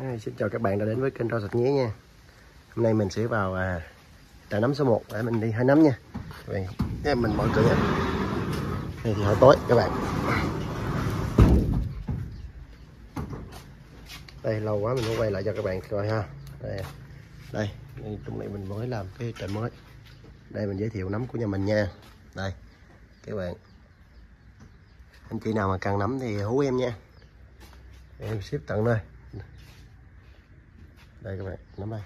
À, xin chào các bạn đã đến với kênh rau sạch nhé nha. Hôm nay mình sẽ vào à, trà nấm số 1 để mình đi hai nấm nha. Các bạn nha, mình mở cửa đây thì hồi tối các bạn. Đây lâu quá mình muốn quay lại cho các bạn coi ha. Đây đây, đây trong này mình mới làm cái trại mới. Đây mình giới thiệu nấm của nhà mình nha. Đây các bạn. Anh chị nào mà cần nấm thì hú em nha. Em ship tận nơi đây các bạn nấm đây.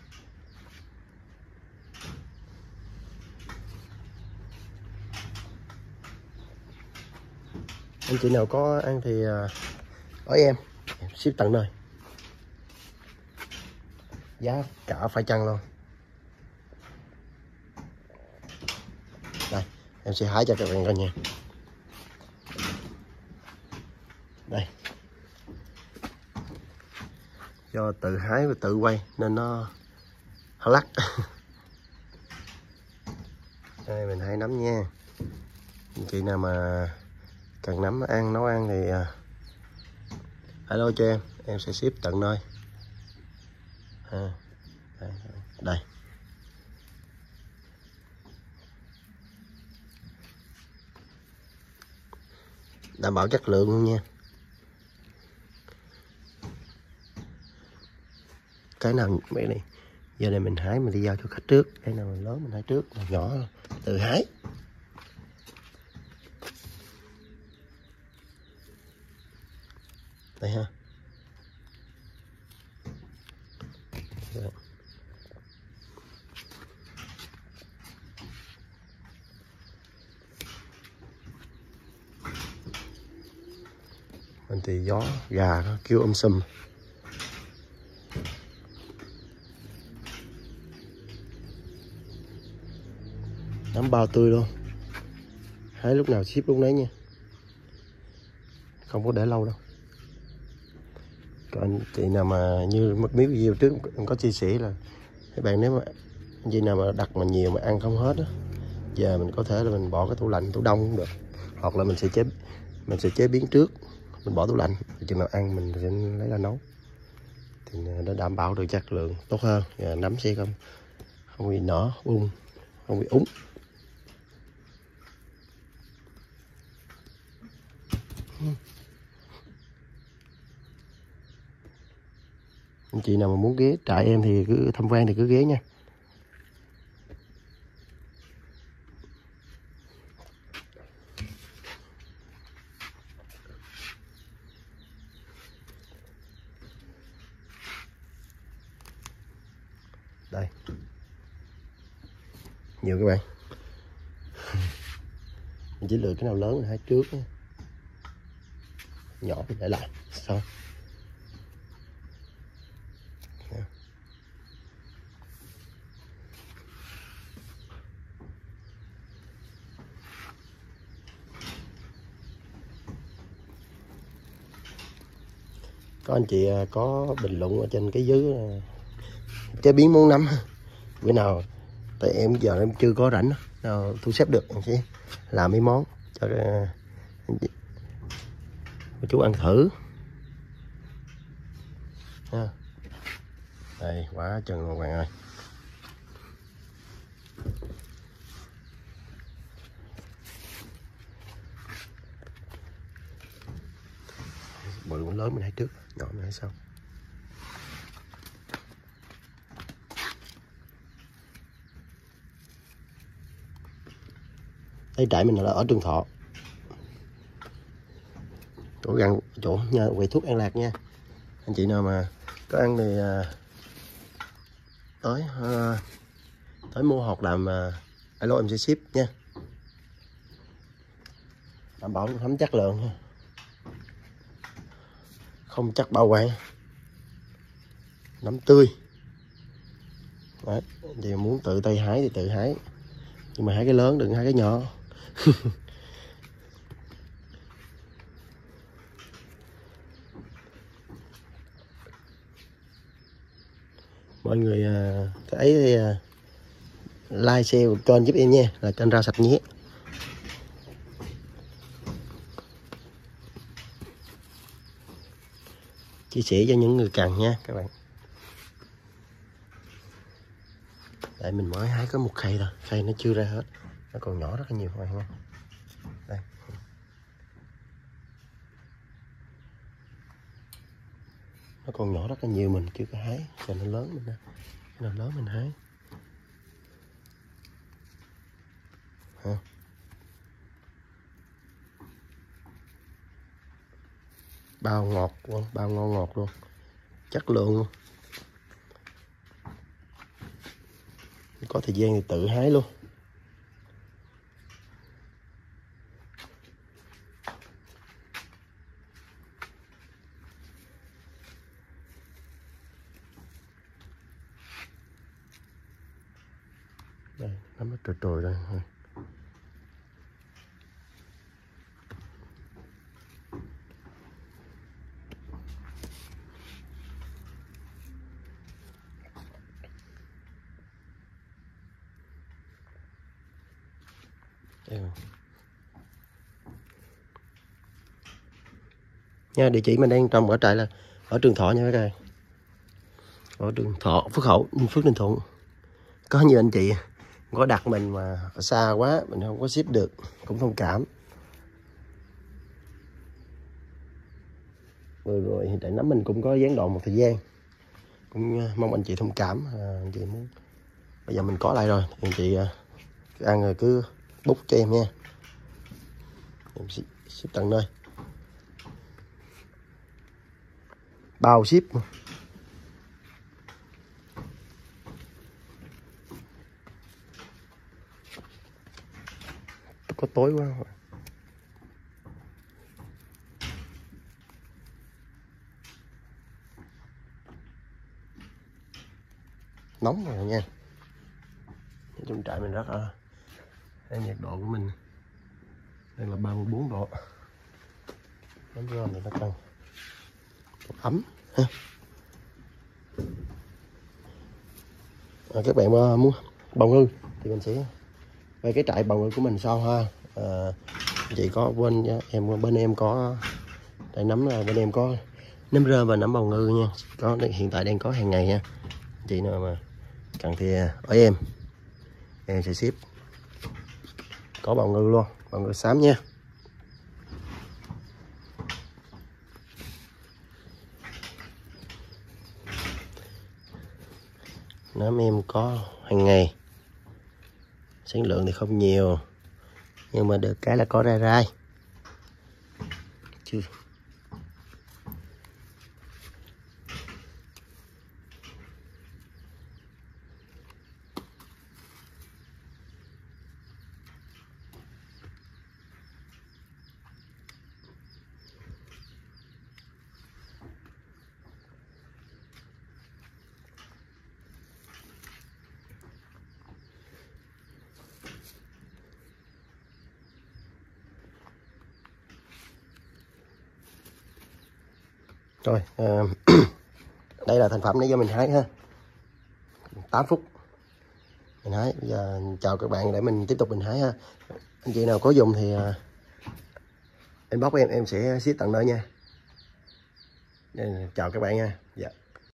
Anh chị nào có ăn thì à, nói em. Em ship tận nơi. Giá cả phải chăng luôn. Đây, em sẽ hái cho các bạn coi nha. Đây do tự hái và tự quay nên nó lắc. Đây mình hái nấm nha. Anh chị nào mà cần nấm ăn nấu ăn thì à, alo cho em em sẽ ship tận nơi. À, đây, đây. đảm bảo chất lượng luôn nha. Cái nào vậy này. Giờ này mình hái, mình đi giao cho khách trước. Cái nào mình lớn, mình hái trước. Mà nhỏ, tự hái. Đây ha. Mình thì gió gà nó kêu um sùm bao tươi luôn. Hái lúc nào ship lúc nấy nha. Không có để lâu đâu. Còn chị nào mà như mất miếng video trước em có chia sẻ là, các bạn nếu mà anh chị nào mà đặt mà nhiều mà ăn không hết á, giờ mình có thể là mình bỏ cái tủ lạnh, tủ đông cũng được. Hoặc là mình sẽ chế, mình sẽ chế biến trước, mình bỏ tủ lạnh chừng nào ăn mình sẽ lấy ra nấu. Thì nó đảm bảo được chất lượng tốt hơn. Và nấm sẽ không không bị nở ung um, không bị úng. Anh chị nào mà muốn ghé trại em thì cứ tham quan thì cứ ghé nha. Đây. Nhiều các bạn. Mình chỉ lựa cái nào lớn hai trước nha nhỏ để lại xong. Có anh chị à, có bình luận ở trên cái dưới à, chế biến món nấm. Bữa nào tại em giờ em chưa có rảnh nào thu xếp được chị. Làm mấy món cho à, anh chị, chú ăn thử. Ha. đây quá chừng rồi bạn ơi. Bự cũng lớn mình hay trước, nhỏ mình hay sau. Đây trại mình là ở Trường Thọ chỗ gần chỗ nha, quầy thuốc An Lạc nha. Anh chị nào mà có ăn thì à, tới à, tới mua hoặc làm à, alo em sẽ ship nha. Đảm bảo thấm chất lượng nha không chắc bảo quản nấm tươi. Đấy, thì muốn tự tay hái thì tự hái. Nhưng mà hái cái lớn đừng hái cái nhỏ. mọi người à, thấy thì like, share kênh giúp em nha. Là kênh rau sạch nhé chia sẻ cho những người cần nha, các bạn. Tại mình mới hái có một cây thôi. Cây nó chưa ra hết. Nó còn nhỏ rất là nhiều, các bạn nha Đây. Nó còn nhỏ, rất là nhiều mình, chưa có hái Cho nó lớn mình nè. Nó lớn mình hái. Ha. bao ngọt luôn, bao ngon ngọt luôn. Chất lượng luôn. Có thời gian thì tự hái luôn. Đây, nó trồi trồi đây. Nha, địa chỉ mình đang trồng ở trại là ở trường thọ nha các bạn ở trường thọ, phước hậu, phước ninh thuận. Có nhiều anh chị có đặt mình mà xa quá mình không có ship được cũng thông cảm. Rồi rồi hiện tại nắm mình cũng có gián đoạn một thời gian. Cũng ờ, mong anh chị thông cảm à, anh chị muốn. Bây giờ mình có lại rồi thì anh chị à, cứ ăn rồi cứ bút cho em nha. Em ship, ship tận nơi. Bao ship. Có tối quá rồi. nóng rồi nha trong trại mình rất là đây nhiệt độ của mình đây là 34 độ nóng rơm thì nó cần ấm ha. À, các bạn muốn bào ngư thì mình sẽ về cái trại bào ngư của mình sau ha? À, chị có bên em bên em có trại nấm là bên em có nấm rơm và nấm bào ngư nha. Có hiện tại đang có hàng ngày nha. Chị nào mà cần thì ờ, ở em. Em sẽ ship. Có bào ngư luôn bào ngư xám nha. Nấm em có hàng ngày sản lượng thì không nhiều nhưng mà được cái là có ra rai. Chưa. Rồi à, đây là thành phẩm nãy giờ mình hái ha. 8 phút. Mình hái. Bây giờ chào các bạn để mình tiếp tục mình hái ha. Anh chị nào có dùng thì ờ, inbox em em sẽ ship tận nơi nha. Chào các bạn nha. Dạ.